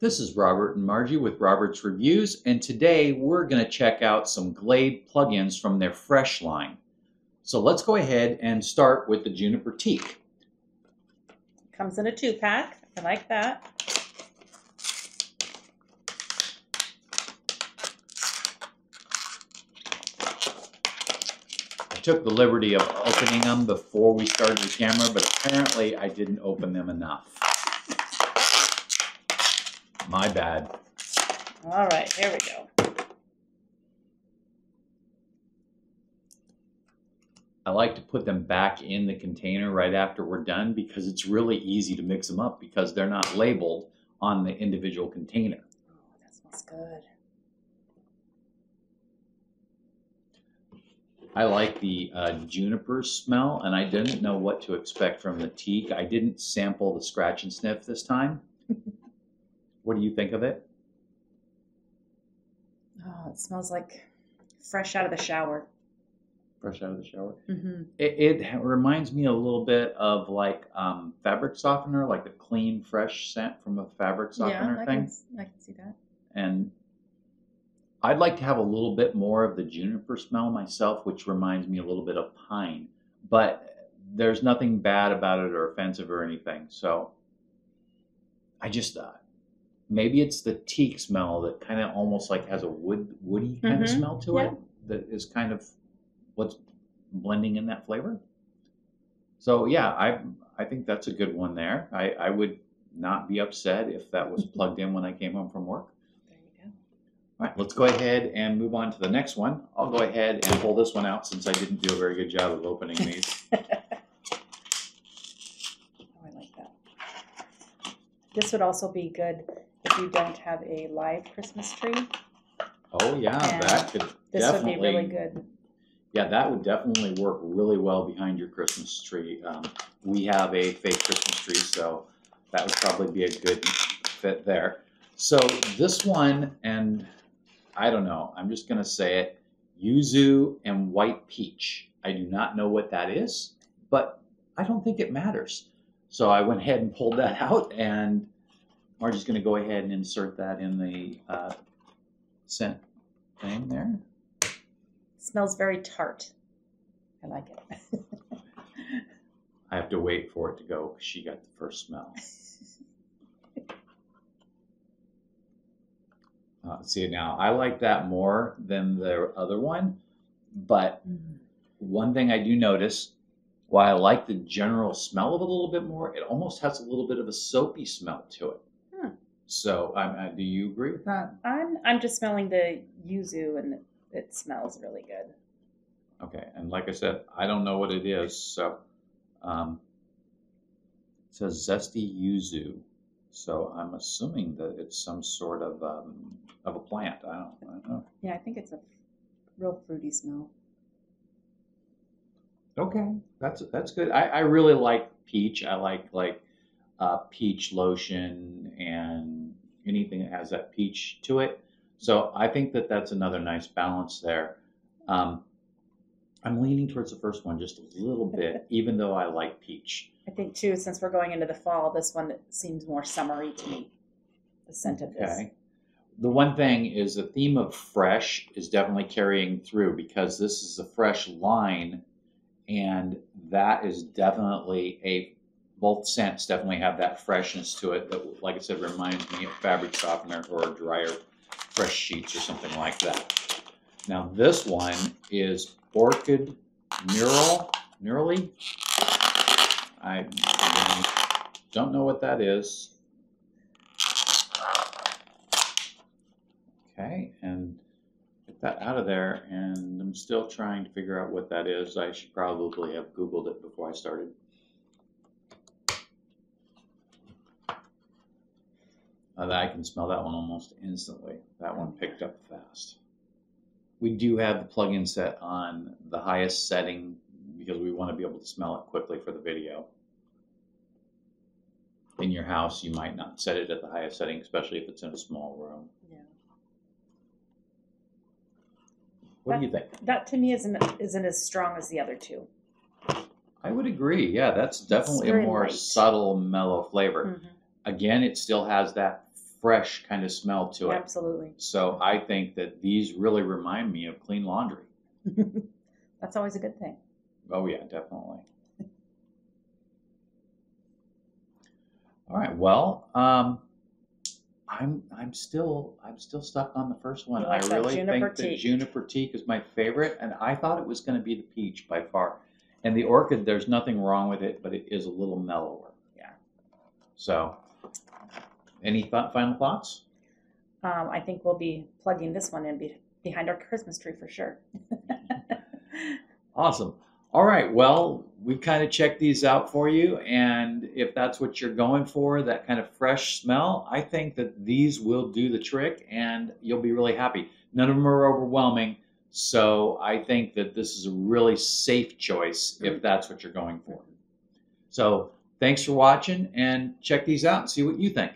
This is Robert and Margie with Robertz Reviewz, and today we're going to check out some Glade plugins from their Fresh line. So let's go ahead and start with the Juniper Teak. Comes in a two pack. I like that. I took the liberty of opening them before we started the camera, but apparently I didn't open them enough. My bad. All right, here we go. I like to put them back in the container right after we're done because it's really easy to mix them up because they're not labeled on the individual container. Oh, that smells good. I like the uh, juniper smell, and I didn't know what to expect from the teak. I didn't sample the scratch and sniff this time. what do you think of it? Oh, it smells like fresh out of the shower. Fresh out of the shower. Mm-hmm. It, it reminds me a little bit of like um, fabric softener, like the clean, fresh scent from a fabric softener Yeah, I thing. can, I can see that. and I'd like to have a little bit more of the juniper smell myself, which reminds me a little bit of pine. But there's nothing bad about it or offensive or anything. So I just uh, maybe it's the teak smell that kind of almost like has a wood woody kind of Mhm, smell to yeah. it that is kind of what's blending in that flavor. So yeah, I I think that's a good one there. I, I would not be upset if that was plugged in when I came home from work. There you All right, let's go ahead and move on to the next one. I'll go ahead and pull this one out since I didn't do a very good job of opening these. oh, I like that. This would also be good if you don't have a live Christmas tree. Oh yeah, that could This definitely. would be really good. Yeah, that would definitely work really well behind your Christmas tree. Um, we have a fake Christmas tree, so that would probably be a good fit there. So this one, and I don't know, I'm just gonna say it, yuzu and white peach. I do not know what that is, but I don't think it matters. So I went ahead and pulled that out, and Margie's gonna go ahead and insert that in the uh, scent thing there. smells very tart. I like it. I have to wait for it to go because she got the first smell. Uh, see now, I like that more than the other one, but one thing I do notice, while I like the general smell of it a little bit more, it almost has a little bit of a soapy smell to it. So, um, uh, do you agree with that? I'm I'm just smelling the yuzu and it smells really good. Okay, and like I said, I don't know what it is, so um, it says zesty yuzu. So I'm assuming that it's some sort of um, of a plant. I don't, I don't know. Yeah, I think it's a real fruity smell. Okay, that's that's good. I, I really like peach. I like like uh, peach lotion and anything that has that peach to it. So I think that that's another nice balance there. Um, I'm leaning towards the first one just a little bit, even though I like peach. I think too, since we're going into the fall, this one seems more summery to me. The scent of this. Okay. The one thing is the theme of fresh is definitely carrying through because this is a fresh line, and that is definitely a both scents definitely have that freshness to it that, like I said, reminds me of fabric softener or a dryer fresh sheets or something like that. Now this one is orchid mural murally. I don't know what that is. Okay, and get that out of there, and I'm still trying to figure out what that is. I should probably have Googled it before I started. Uh, I can smell that one almost instantly. That one picked up fast. We do have the plug-in set on the highest setting because we want to be able to smell it quickly for the video. In your house, you might not set it at the highest setting, especially if it's in a small room. Yeah. What do you think? That to me isn't isn't as strong as the other two. I would agree. Yeah, that's definitely a more light. subtle, mellow flavor. Mhm. Again, it still has that fresh kind of smell to it. Absolutely. So I think that these really remind me of clean laundry. That's always a good thing. Oh yeah, definitely. All right. Well, um, I'm I'm still I'm still stuck on the first one. Like I really think the teak. juniper teak is my favorite, and I thought it was going to be the peach by far. And the orchid, there's nothing wrong with it, but it is a little mellower. Yeah. So, any th- final thoughts? Um, I think we'll be plugging this one in be- behind our Christmas tree for sure. Awesome. All right. Well, we've kind of checked these out for you. And if that's what you're going for, that kind of fresh smell, I think that these will do the trick and you'll be really happy. None of them are overwhelming. So I think that this is a really safe choice if that's what you're going for. So thanks for watching and check these out and see what you think.